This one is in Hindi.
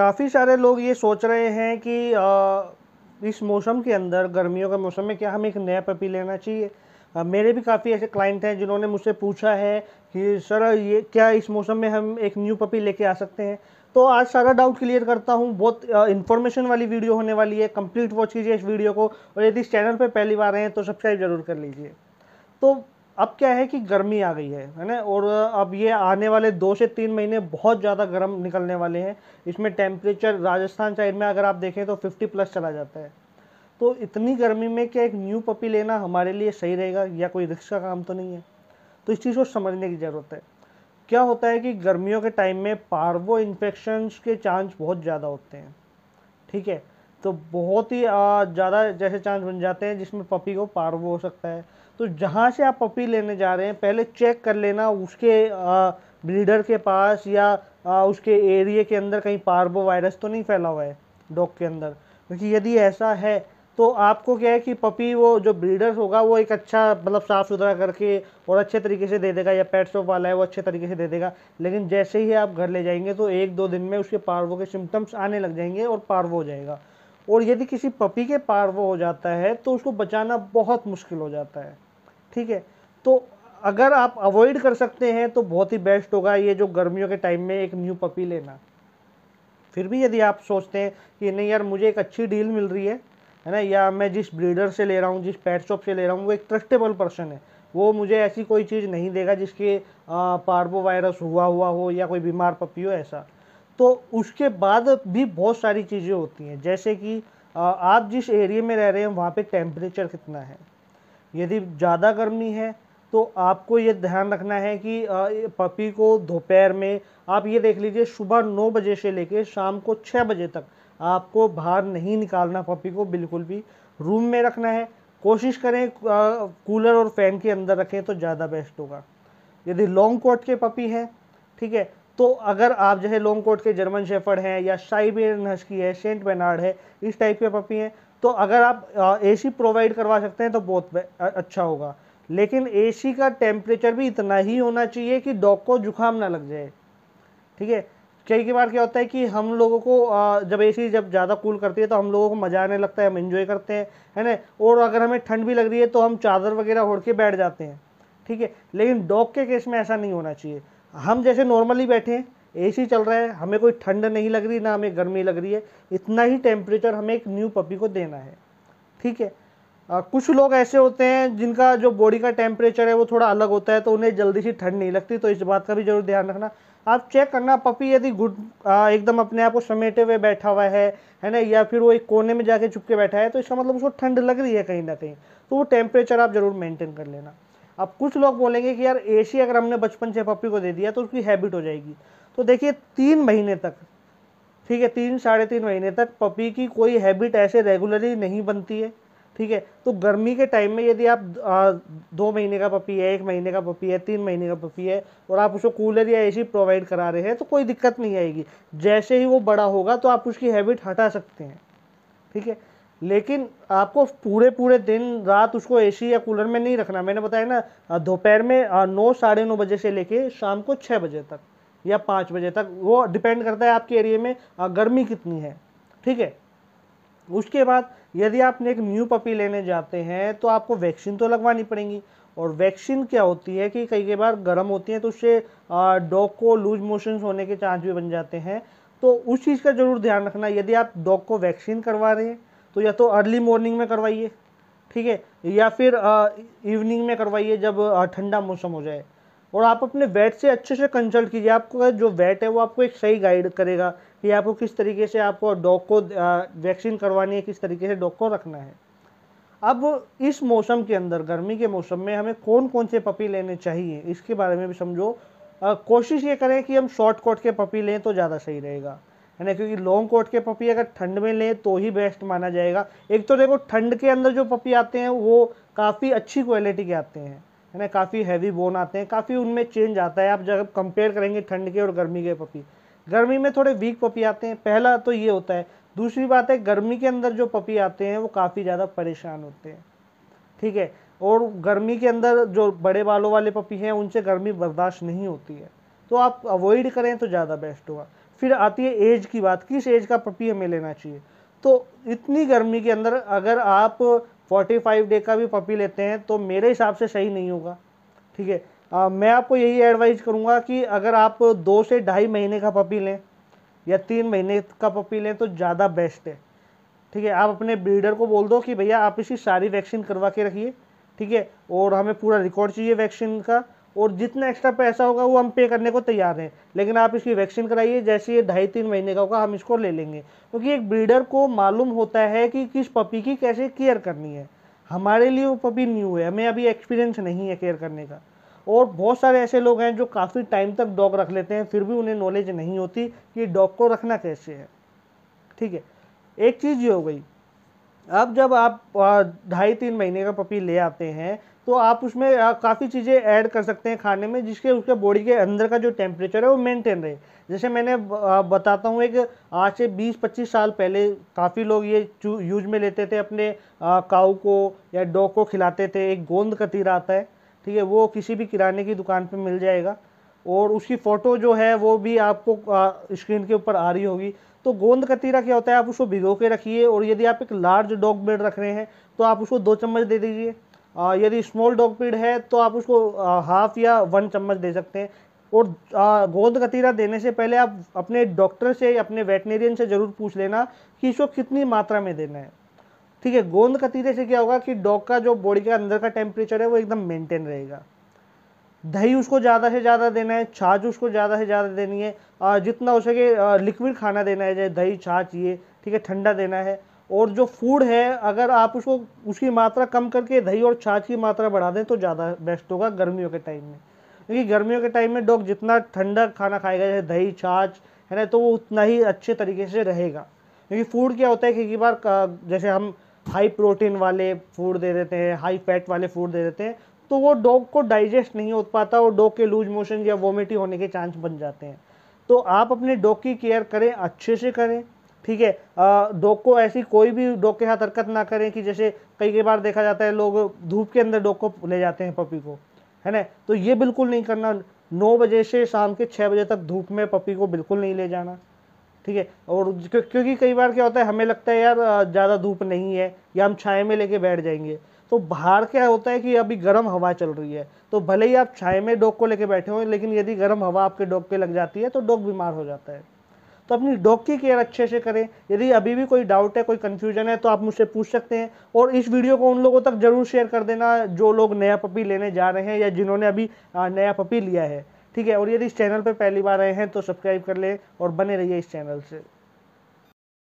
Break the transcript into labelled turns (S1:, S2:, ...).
S1: काफ़ी सारे लोग ये सोच रहे हैं कि आ, इस मौसम के अंदर गर्मियों के मौसम में क्या हमें एक नया पपी लेना चाहिए? आ, मेरे भी काफ़ी ऐसे क्लाइंट हैं जिन्होंने मुझसे पूछा है कि सर ये क्या इस मौसम में हम एक न्यू पपी लेके आ सकते हैं? तो आज सारा डाउट क्लियर करता हूँ। बहुत इन्फॉर्मेशन वाली वीडियो होने वाली है। कंप्लीट वॉच कीजिए इस वीडियो को। और यदि इस चैनल पर पहली बार आए हैं तो सब्सक्राइब ज़रूर कर लीजिए। तो अब क्या है कि गर्मी आ गई है है ना? और अब ये आने वाले दो से तीन महीने बहुत ज़्यादा गर्म निकलने वाले हैं। इसमें टेम्परेचर राजस्थान साइड में अगर आप देखें तो 50 प्लस चला जाता है। तो इतनी गर्मी में क्या एक न्यू पपी लेना हमारे लिए सही रहेगा या कोई रिक्स का काम तो नहीं है? तो इस चीज़ को समझने की ज़रूरत है। क्या होता है कि गर्मियों के टाइम में पार्वो इन्फेक्शन के चांस बहुत ज़्यादा होते हैं। ठीक है? तो बहुत ही ज़्यादा जैसे चांस बन जाते हैं जिसमें पपी को पार्वो हो सकता है। तो जहाँ से आप पपी लेने जा रहे हैं पहले चेक कर लेना उसके ब्रीडर के पास या आ, उसके एरिए के अंदर कहीं पार्बो वायरस तो नहीं फैला हुआ है डॉग के अंदर। क्योंकि यदि ऐसा है तो आपको क्या है कि पपी वो जो ब्रीडर होगा वो एक अच्छा मतलब साफ़ सुथरा करके और अच्छे तरीके से दे देगा या पेट शॉप वाला है वो अच्छे तरीके से दे देगा। लेकिन जैसे ही आप घर ले जाएँगे तो एक दो दिन में उसके पार्वो के सिम्टम्स आने लग जाएँगे और पार्वो हो जाएगा। और यदि किसी पपी के पार्वो हो जाता है तो उसको बचाना बहुत मुश्किल हो जाता है। ठीक है? तो अगर आप अवॉइड कर सकते हैं तो बहुत ही बेस्ट होगा ये जो गर्मियों के टाइम में एक न्यू पपी लेना। फिर भी यदि आप सोचते हैं कि नहीं यार, मुझे एक अच्छी डील मिल रही है है ना? या मैं जिस ब्रीडर से ले रहा हूँ, जिस पेट शॉप से ले रहा हूँ, वो एक ट्रस्टेबल पर्सन है। वो मुझे ऐसी कोई चीज़ नहीं देगा जिसके पार्बो वायरस हुआ हुआ हो या कोई बीमार पपी हो ऐसा। तो उसके बाद भी बहुत सारी चीज़ें होती हैं। जैसे कि आप जिस एरिया में रह रहे हैं, वहाँ पे टेम्परेचर कितना है? यदि ज़्यादा गर्मी है तो आपको ये ध्यान रखना है कि पपी को दोपहर में, आप ये देख लीजिए, सुबह नौ बजे से लेकर शाम को छः बजे तक आपको बाहर नहीं निकालना पपी को, बिल्कुल भी। रूम में रखना है। कोशिश करें कूलर और फ़ैन के अंदर रखें तो ज़्यादा बेस्ट होगा। यदि लॉन्ग कोट के पपी हैं, ठीक है तो अगर आप जैसे लॉन्ग कोट के जर्मन शेफर्ड हैं या साइबेरियन हस्की है सेंट बेनार्ड है, इस टाइप के पपी हैं तो अगर आप एसी प्रोवाइड करवा सकते हैं तो बहुत अच्छा होगा। लेकिन एसी का टेम्परेचर भी इतना ही होना चाहिए कि डॉग को जुकाम ना लग जाए। ठीक है? कई कई बार क्या होता है कि हम लोगों को जब एसी जब ज़्यादा कूल करती है तो हम लोगों को मज़ा आने लगता है, हम इन्जॉय करते हैं, है ना? और अगर हमें ठंड भी लग रही है तो हम चादर वगैरह ओढ़ के बैठ जाते हैं। ठीक है? लेकिन डॉग के केस में ऐसा नहीं होना चाहिए। हम जैसे नॉर्मली बैठे हैं एसी चल रहा है हमें कोई ठंड नहीं लग रही ना हमें गर्मी लग रही है इतना ही टेम्परेचर हमें एक न्यू पपी को देना है। ठीक है? आ, कुछ लोग ऐसे होते हैं जिनका जो बॉडी का टेम्परेचर है वो थोड़ा अलग होता है तो उन्हें जल्दी से ठंड नहीं लगती तो इस बात का भी ज़रूर ध्यान रखना। आप चेक करना पपी यदि गुड एकदम अपने आप को समेटे हुए बैठा हुआ है है ना या फिर वो एक कोने में जाके चुपके बैठा है तो इसका मतलब उसको ठंड लग रही है कहीं ना कहीं तो वो टेम्परेचर आप ज़रूर मेंटेन कर लेना। अब कुछ लोग बोलेंगे कि यार एसी अगर हमने बचपन से पप्पी को दे दिया तो उसकी हैबिट हो जाएगी। तो देखिए, तीन महीने तक, ठीक है, तीन, साढ़े तीन महीने तक पपी की कोई हैबिट ऐसे रेगुलरली नहीं बनती है, ठीक है? तो गर्मी के टाइम में यदि आप दो महीने का पपी है, एक महीने का पपी है, तीन महीने का पपी है, और आप उसको कूलर या एसी प्रोवाइड करा रहे हैं तो कोई दिक्कत नहीं आएगी। जैसे ही वो बड़ा होगा तो आप उसकी हैबिट हटा सकते हैं, ठीक है? लेकिन आपको पूरे पूरे दिन रात उसको एसी या कूलर में नहीं रखना। मैंने बताया ना दोपहर में नौ, साढ़े नौ बजे से लेके शाम को छः बजे तक या पाँच बजे तक। वो डिपेंड करता है आपके एरिए में गर्मी कितनी है। ठीक है? उसके बाद यदि आपने एक न्यू पपी लेने जाते हैं तो आपको वैक्सीन तो लगवानी पड़ेगी। और वैक्सीन क्या होती है कि कई कई बार गर्म होती है तो उससे डॉग को लूज मोशंस होने के चांस भी बन जाते हैं। तो उस चीज़ का ज़रूर ध्यान रखना। यदि आप डॉग को वैक्सीन करवा रहे हैं तो या तो अर्ली मॉर्निंग में करवाइए, ठीक है? या फिर इवनिंग में करवाइए जब ठंडा मौसम हो जाए। और आप अपने वेट से अच्छे से कंसल्ट कीजिए। आपको जो वेट है वो आपको एक सही गाइड करेगा कि आपको किस तरीके से आपको डॉग को वैक्सीन करवानी है, किस तरीके से डॉग को रखना है। अब इस मौसम के अंदर, गर्मी के मौसम में हमें कौन कौन से पपी लेने चाहिए, इसके बारे में भी समझो। कोशिश ये करें कि हम शॉर्ट कोट के पपी लें तो ज़्यादा सही रहेगा। है ना? क्योंकि लॉन्ग कोट के पपी अगर ठंड में लें तो ही बेस्ट माना जाएगा। एक तो देखो, ठंड के अंदर जो पपी आते हैं, वो काफ़ी अच्छी क्वालिटी के आते हैं, है ना? काफ़ी हैवी बोन आते हैं, काफ़ी उनमें चेंज आता है। आप जब कंपेयर करेंगे ठंड के और गर्मी के पपी गर्मी में थोड़े वीक पपी आते हैं। पहला तो ये होता है। दूसरी बात है, गर्मी के अंदर जो पपी आते हैं, वो काफ़ी ज़्यादा परेशान होते हैं, ठीक है? और गर्मी के अंदर जो बड़े बालों वाले पपी हैं, उनसे गर्मी बर्दाश्त नहीं होती है। तो आप अवॉइड करें तो ज़्यादा बेस्ट होगा। फिर आती है एज की बात किस एज का पपी हमें लेना चाहिए। तो इतनी गर्मी के अंदर अगर आप 45 डे का भी पपी लेते हैं तो मेरे हिसाब से सही नहीं होगा। ठीक है? मैं आपको यही एडवाइज करूँगा कि अगर आप दो से ढाई महीने का पपी लें या तीन महीने का पपी लें तो ज़्यादा बेस्ट है। ठीक है? आप अपने ब्रीडर को बोल दो कि भैया आप इसकी सारी वैक्सीन करवा के रखिए। ठीक है? और हमें पूरा रिकॉर्ड चाहिए वैक्सीन का। और जितना एक्स्ट्रा पैसा होगा वो हम पे करने को तैयार हैं। लेकिन आप इसकी वैक्सीन कराइए, जैसे ये ढाई तीन महीने का होगा, हम इसको ले लेंगे। क्योंकि तो एक ब्रीडर को मालूम होता है कि किस पपी की कैसे केयर करनी है। हमारे लिए वो पपी न्यू है, हमें अभी एक्सपीरियंस नहीं है केयर करने का। और बहुत सारे ऐसे लोग हैं जो काफ़ी टाइम तक डॉग रख लेते हैं, फिर भी उन्हें नॉलेज नहीं होती कि डॉग को रखना कैसे है। ठीक है? एक चीज़ ये हो गई अब जब आप ढाई तीन महीने का पपी ले आते हैं तो आप उसमें काफ़ी चीज़ें ऐड कर सकते हैं खाने में, जिसके, उसके बॉडी के अंदर का जो टेम्परेचर है वो मेंटेन रहे। जैसे मैंने बताता हूँ एक, आज से 20-25 साल पहले काफ़ी लोग ये यूज़ में लेते थे अपने काऊ को या डॉग को खिलाते थे, एक गोंद कतीरा आता है, ठीक है, वो किसी भी किराने की दुकान पर मिल जाएगा, और उसकी फ़ोटो जो है वो भी आपको स्क्रीन के ऊपर आ रही होगी। तो गोंद कतीरा क्या होता है? आप उसको भिगो के रखिए और यदि आप एक लार्ज डॉग बेड रख रहे हैं तो आप उसको दो चम्मच दे दीजिए। यदि स्मॉल डॉग पीड है तो आप उसको हाफ़ या वन चम्मच दे सकते हैं। और गोंद कतीरा देने से पहले आप अपने डॉक्टर से, अपने वेटनेरियन से ज़रूर पूछ लेना कि इसको कितनी मात्रा में देना है। ठीक है, गोंद कतीरे से क्या होगा कि डॉग का जो बॉडी के अंदर का टेम्परेचर है, वो एकदम मेंटेन रहेगा। दही उसको ज़्यादा से ज़्यादा देना है, छाछ उसको ज़्यादा से ज़्यादा देनी है जितना हो सके लिक्विड खाना देना है, जैसे दही, छाछ ये, ठीक है, ठंडा देना है। और जो फ़ूड है, अगर आप उसको, उसकी मात्रा कम करके दही और छाछ की मात्रा बढ़ा दें तो ज़्यादा बेस्ट होगा गर्मियों के टाइम में। क्योंकि गर्मियों के टाइम में डॉग जितना ठंडा खाना खाएगा, जैसे दही, छाछ, है ना तो वो उतना ही अच्छे तरीके से रहेगा। क्योंकि फ़ूड क्या होता है कि कई बार जैसे हम हाई प्रोटीन वाले फ़ूड दे देते हैं हाई फैट वाले फ़ूड दे देते हैं तो वो डॉग को डाइजेस्ट नहीं हो पाता और डॉग के लूज मोशन या वोमिटी होने के चांस बन जाते हैं। तो आप अपने डॉग की केयर करें, अच्छे से करें, ठीक है? डॉग को ऐसी कोई भी डॉग के साथ हरकत ना करें कि जैसे कई कई बार देखा जाता है, लोग धूप के अंदर डॉग को ले जाते हैं पपी को, है ना? तो ये बिल्कुल नहीं करना। नौ बजे से शाम के छः बजे तक धूप में पपी को बिल्कुल नहीं ले जाना, ठीक है? और क्योंकि कई बार क्या होता है, हमें लगता है, यार ज़्यादा धूप नहीं है, या हम छाए में लेके बैठ जाएँगे। तो बाहर क्या होता है कि अभी गर्म हवा चल रही है। तो भले ही आप छाए में डॉग को लेके बैठे हो, लेकिन यदि गर्म हवा आपके डॉग पे लग जाती है तो डॉग बीमार हो जाता है। तो अपनी डॉग की केयर अच्छे से करें। यदि अभी भी कोई डाउट है, कोई कन्फ्यूज़न है तो आप मुझसे पूछ सकते हैं। और इस वीडियो को उन लोगों तक ज़रूर शेयर कर देना जो लोग नया पपी लेने जा रहे हैं या जिन्होंने अभी नया पपी लिया है। ठीक है? और यदि इस चैनल पर पहली बार आए हैं तो सब्सक्राइब कर लें और बने रहिए इस चैनल से।